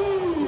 Woo!